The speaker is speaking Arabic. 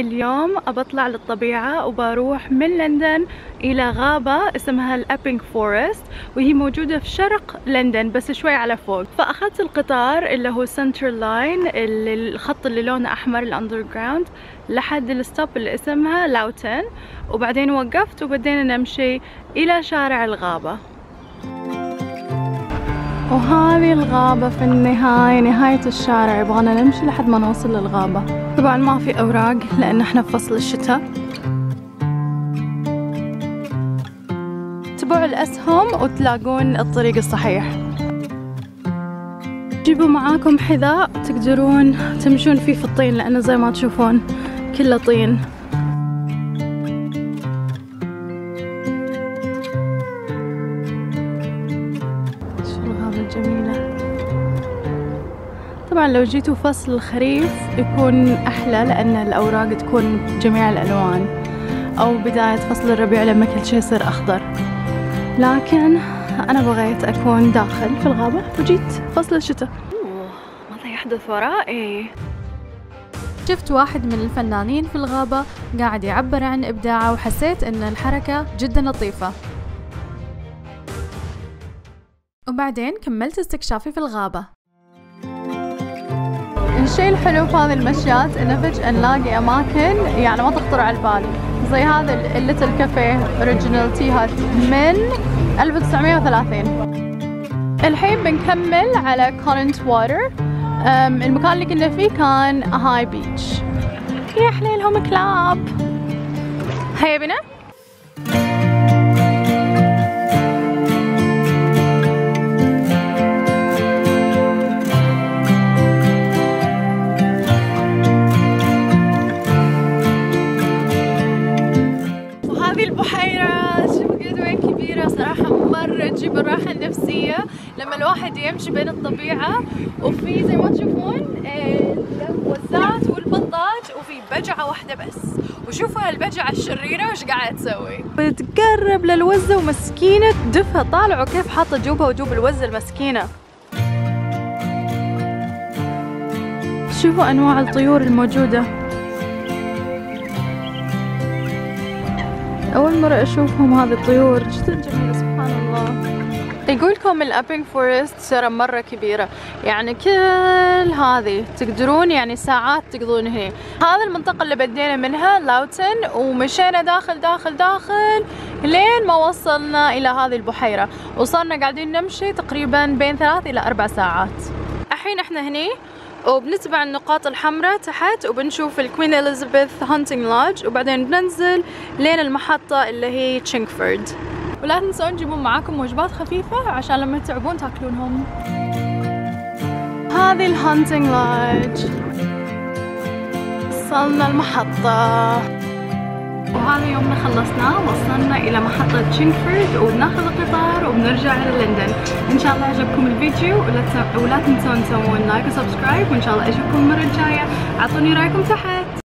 اليوم أبطلع للطبيعة وبروح من لندن إلى غابة اسمها ال Epping Forest وهي موجودة في شرق لندن بس شوي على فوق. فأخذت القطار اللي هو Central Line الخط اللي لونه أحمر ال underground لحد ال stop اللي اسمها Loughton وبعدين وقفت وبدينا نمشي إلى شارع الغابة. وهذه الغابة في النهاية نهاية الشارع. يبغانا نمشي لحد ما نوصل للغابة. طبعا ما في أوراق لأن إحنا في فصل الشتاء. تبعوا الأسهم وتلاقون الطريق الصحيح. جيبوا معاكم حذاء تقدرون تمشون فيه في الطين لأنه زي ما تشوفون كله طين. طبعا لو جيتوا فصل الخريف يكون أحلى لأن الأوراق تكون جميع الألوان. أو بداية فصل الربيع لما كل شيء يصير أخضر. لكن أنا بغيت أكون داخل في الغابة وجيت فصل الشتاء. ماذا يحدث ورائي؟ شفت واحد من الفنانين في الغابة قاعد يعبر عن إبداعه وحسيت أن الحركة جدا لطيفة. وبعدين كملت استكشافي في الغابة. الشيء الحلو في هذه المشيات إنه فجأة نلاقي أماكن يعني ما تخطر على البال. زي هذا ال little café original tea hut من 1930 الحين بنكمل على Connaught Water المكان اللي كنا فيه كان High Beach يا حليلهم كلاب هيا بنا. تجيب الراحة النفسية لما الواحد يمشي بين الطبيعة. وفي زي ما تشوفون الوزات والبطات وفي بجعة واحدة بس. وشوفوا هالبجعة الشريرة وش قاعدة تسوي. بتقرب للوزة ومسكينة. دفها طالعوا كيف حاطة جوبها وجوب الوزة المسكينة. شوفوا أنواع الطيور الموجودة. أول مرة أشوفهم هذه الطيور. جدا جميلة سبحان الله. يقولكم ال Epping Forest ترى مرة كبيرة. يعني كل هذه تقدرون يعني ساعات تقضون هنا هذا المنطقة اللي بدينا منها Loughton ومشينا داخل داخل داخل لين ما وصلنا إلى هذه البحيرة. وصلنا قاعدين نمشي تقريبا بين ثلاث إلى أربع ساعات. الحين إحنا هني وبنتبع النقاط الحمراء تحت وبنشوف ال Queen Elizabeth Hunting Lodge وبعدين بننزل لين المحطة اللي هي Chingford ولا تنسون تجيبون معاكم وجبات خفيفة عشان لما تعبون تاكلونهم. هذه ال hunting lodge وصلنا المحطة. وهذا يومنا خلصناه وصلنا إلى محطة Chingford وبناخذ القطار وبنرجع إلى لندن. إن شاء الله عجبكم الفيديو ولا, تنسون تسوون like و subscribe وإن شاء الله أشوفكم المرة الجاية. أعطوني رأيكم تحت.